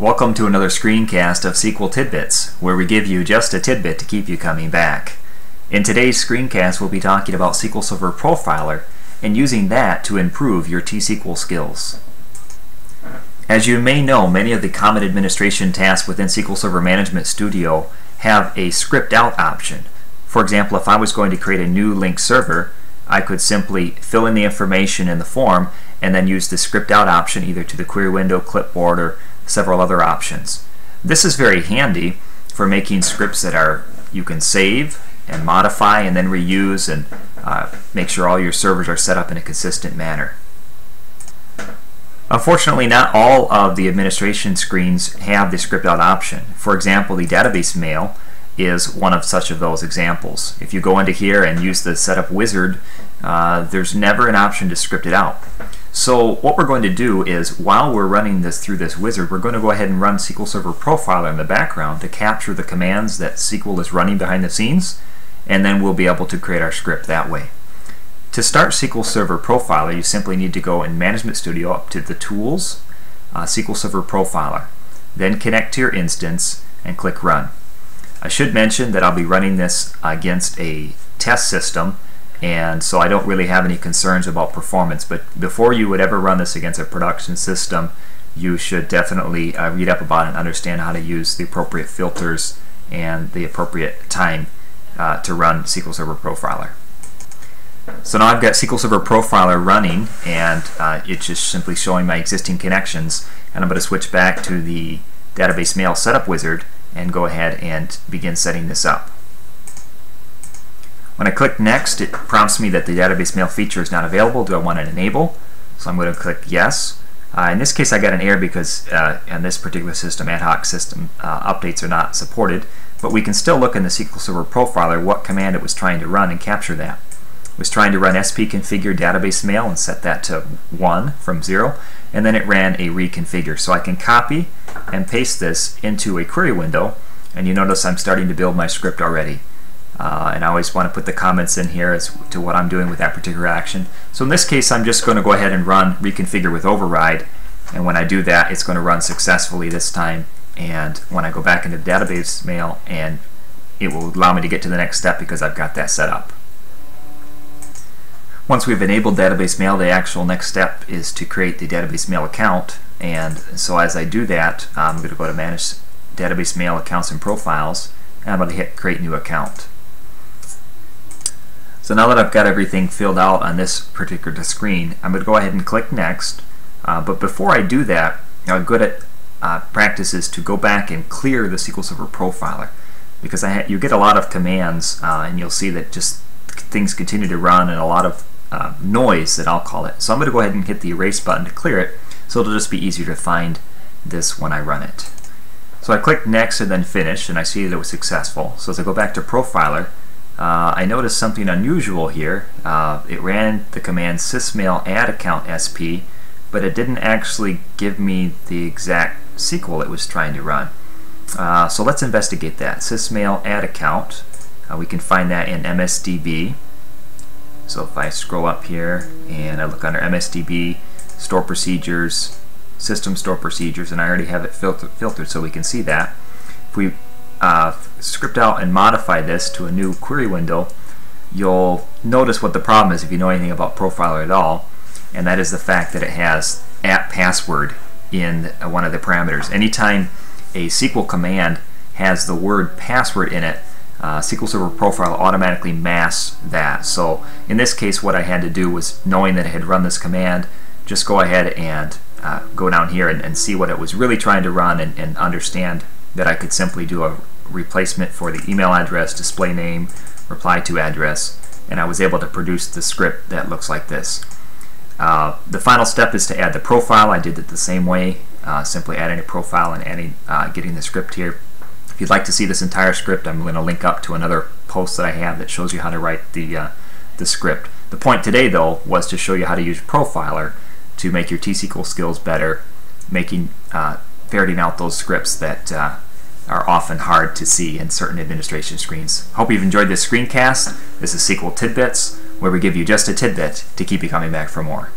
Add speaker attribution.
Speaker 1: Welcome to another screencast of SQL Tidbits, where we give you just a tidbit to keep you coming back. In today's screencast, we'll be talking about SQL Server Profiler and using that to improve your T-SQL skills. As you may know, many of the common administration tasks within SQL Server Management Studio have a script out option. For example, if I was going to create a new link server, I could simply fill in the information in the form and then use the script out option either to the query window, clipboard, or several other options. This is very handy for making scripts that are you can save and modify and then reuse and uh, make sure all your servers are set up in a consistent manner. Unfortunately, not all of the administration screens have the script out option. For example, the database mail is one of such of those examples. If you go into here and use the setup wizard, uh, there's never an option to script it out. So what we're going to do is while we're running this through this wizard, we're going to go ahead and run SQL Server Profiler in the background to capture the commands that SQL is running behind the scenes, and then we'll be able to create our script that way. To start SQL Server Profiler, you simply need to go in Management Studio up to the Tools, uh, SQL Server Profiler. Then connect to your instance and click Run. I should mention that I'll be running this against a test system and so I don't really have any concerns about performance. But before you would ever run this against a production system, you should definitely uh, read up about and understand how to use the appropriate filters and the appropriate time uh, to run SQL Server Profiler. So now I've got SQL Server Profiler running and uh, it's just simply showing my existing connections and I'm going to switch back to the database mail setup wizard and go ahead and begin setting this up. When I click Next, it prompts me that the database mail feature is not available. Do I want to enable? So I'm going to click Yes. Uh, in this case, I got an error because uh, in this particular system, ad hoc system uh, updates are not supported. But we can still look in the SQL Server Profiler what command it was trying to run and capture that. Was trying to run sp_configure database mail and set that to 1 from 0. And then it ran a reconfigure. So I can copy and paste this into a query window. And you notice I'm starting to build my script already. Uh, and I always want to put the comments in here as to what I'm doing with that particular action. So in this case, I'm just going to go ahead and run reconfigure with override. And when I do that, it's going to run successfully this time. And when I go back into database mail, and it will allow me to get to the next step because I've got that set up. Once we've enabled database mail, the actual next step is to create the database mail account. And so as I do that, I'm going to go to manage database mail accounts and profiles, and I'm going to hit create new account. So now that I've got everything filled out on this particular screen, I'm going to go ahead and click Next. Uh, but before I do that, know, good at uh, practice is to go back and clear the SQL Server Profiler because you get a lot of commands uh, and you'll see that just things continue to run and a lot of uh, noise that I'll call it. So I'm going to go ahead and hit the erase button to clear it so it'll just be easier to find this when I run it. So I click next and then finish and I see that it was successful. So as I go back to Profiler, uh, I noticed something unusual here. Uh, it ran the command sysmail add account sp, but it didn't actually give me the exact SQL it was trying to run. Uh, so let's investigate that. Sysmail add account, uh, we can find that in MSDB. So if I scroll up here and I look under MSDB, store procedures, system store procedures, and I already have it filter filtered so we can see that. If we uh, script out and modify this to a new query window, you'll notice what the problem is if you know anything about Profiler at all, and that is the fact that it has at password in one of the parameters. Anytime a SQL command has the word password in it, uh, SQL Server Profile automatically masks that. So in this case, what I had to do was, knowing that I had run this command, just go ahead and uh, go down here and, and, see what it was really trying to run and, and understand that I could simply do a replacement for the email address, display name, reply to address, and I was able to produce the script that looks like this. Uh, the final step is to add the profile. I did it the same way, uh, simply adding a profile and adding, uh, getting the script here. If you'd like to see this entire script, I'm going to link up to another post that I have that shows you how to write the, uh, the script. The point today, though, was to show you how to use Profiler to make your T-SQL skills better, making uh, ferreting out those scripts that uh, are often hard to see in certain administration screens. Hope you've enjoyed this screencast. This is SQL Tidbits, where we give you just a tidbit to keep you coming back for more.